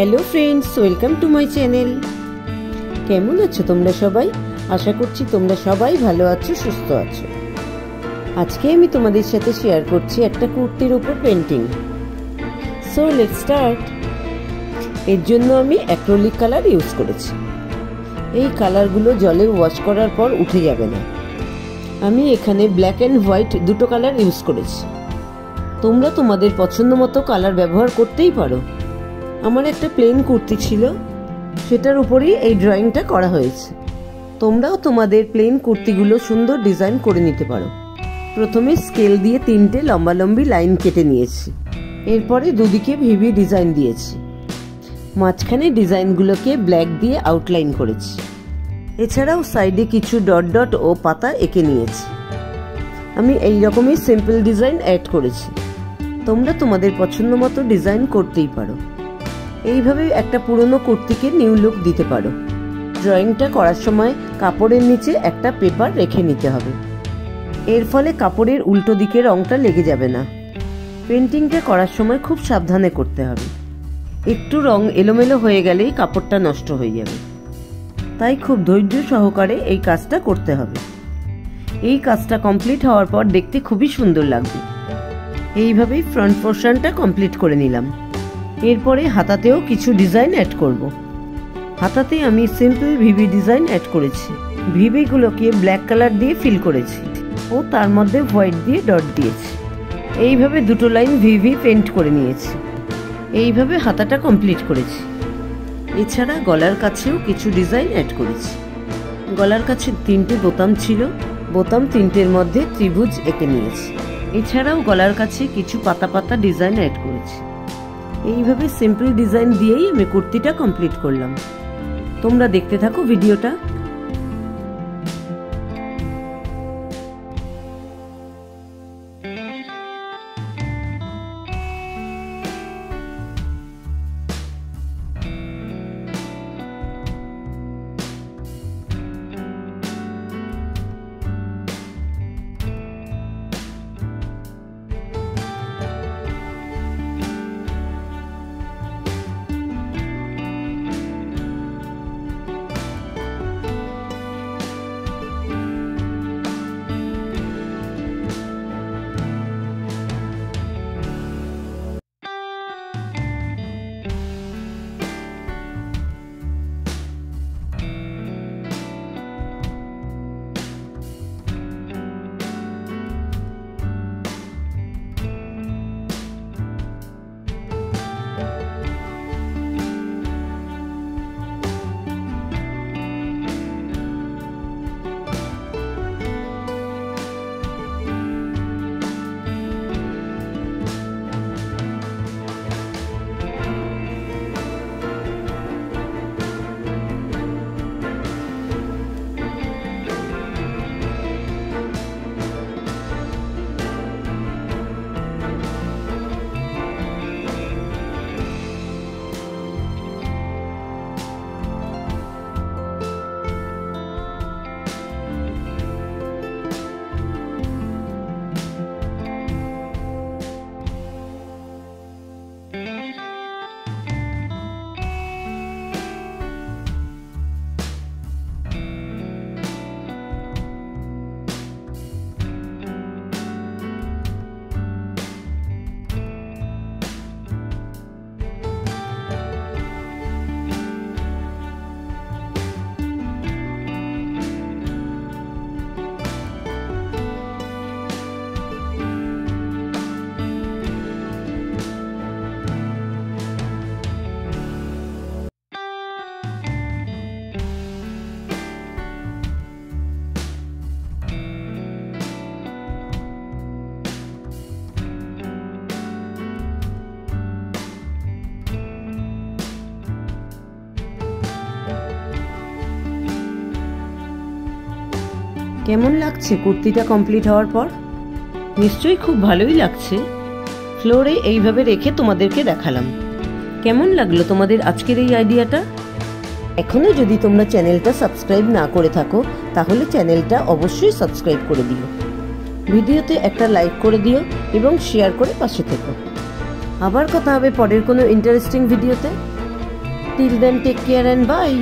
Hello friends welcome to my channel কেমন আছো তোমরা সবাই? আশা করছি তোমরা সবাই ভালো আছো, সুস্থ আছো। আজকে আমি তোমাদের সাথে শেয়ার করছি একটা কুর্তির উপর পেন্টিং সো লেট স্টার্ট এর জন্য আমি অ্যাক্রোলিক কালার ইউজ করেছি। এই কালারগুলো জলে ওয়াশ করার পর উঠে যাবে না। আমি এখানে ব্ল্যাক অ্যান্ড হোয়াইট দুটো কালার ইউজ করেছি। তোমরা তোমাদের পছন্দ মতো কালার ব্যবহার করতেই পারো। আমার একটা প্লেন কুর্তি ছিল। সেটার উপরেই এই ড্রয়িংটা করা হয়েছে। তোমরাও তোমাদের প্লেন কুর্তিগুলো সুন্দর ডিজাইন করে নিতে পারো। প্রথমে স্কেল দিয়ে তিনটে লম্বালম্বি লাইন কেটে নিয়েছি। এরপরে দুদিকে ভিভি ডিজাইন দিয়েছি। মাঝখানে ডিজাইনগুলোকে ব্ল্যাক দিয়ে আউটলাইন করেছি। এছাড়াও সাইডে কিছু ডট ডট ও পাতা এঁকে নিয়েছি। আমি এই রকমই সিম্পল ডিজাইন অ্যাড করেছি। তোমরা তোমাদের পছন্দ মতো ডিজাইন করতেই পারো। এইভাবে একটা পুরনো কুর্তিকে নিউ লুক দিতে পারো। ড্রয়িংটা করার সময় কাপড়ের নিচে একটা পেপার রেখে নিতে হবে। এর ফলে কাপড়ের উল্টো দিকে রংটা লেগে যাবে না। পেন্টিংটা করার সময় খুব সাবধানে করতে হবে। একটু রং এলোমেলো হয়ে গেলেই কাপড়টা নষ্ট হয়ে যাবে। তাই খুব ধৈর্য সহকারে এই কাজটা করতে হবে। এই কাজটা কমপ্লিট হওয়ার পর দেখতে খুবই সুন্দর লাগবে। এইভাবেই ফ্রন্ট পোর্শনটা কমপ্লিট করে নিলাম। এরপরে হাতাতেও কিছু ডিজাইন অ্যাড করব। হাতাতে আমি সিম্পল ভিভি ডিজাইন অ্যাড করেছি। ভিভিগুলোকে ব্ল্যাক কালার দিয়ে ফিল করেছি ও তার মধ্যে হোয়াইট দিয়ে ডট দিয়েছি। এইভাবে দুটো লাইন ভিভি পেন্ট করে নিয়েছি। এইভাবে হাতাটা কমপ্লিট করেছি। এছাড়া গলার কাছেও কিছু ডিজাইন অ্যাড করেছি। গলার কাছে তিনটে বোতাম ছিল, বোতাম তিনটের মধ্যে ত্রিভুজ এঁকে নিয়েছি। এছাড়াও গলার কাছে কিছু পাতা পাতা ডিজাইন অ্যাড করেছি। এইভাবে সিম্পল ডিজাইন দিয়েই আমি কুর্তিটা কমপ্লিট করলাম। তোমরা দেখতে থাকো ভিডিওটা কেমন লাগছে কুর্তিটা কমপ্লিট হওয়ার পর? নিশ্চয়ই খুব ভালোই লাগছে। ফ্লোরে এইভাবে রেখে তোমাদেরকে দেখালাম। কেমন লাগল তোমাদের আজকের এই আইডিয়াটা? এখনও যদি তোমরা চ্যানেলটা সাবস্ক্রাইব না করে থাকো তাহলে চ্যানেলটা অবশ্যই সাবস্ক্রাইব করে দিও। ভিডিওতে একটা লাইক করে দিও এবং শেয়ার করে পাশে থেকো। আবার কথা হবে পরের কোনো ইন্টারেস্টিং ভিডিওতে till then take care and bye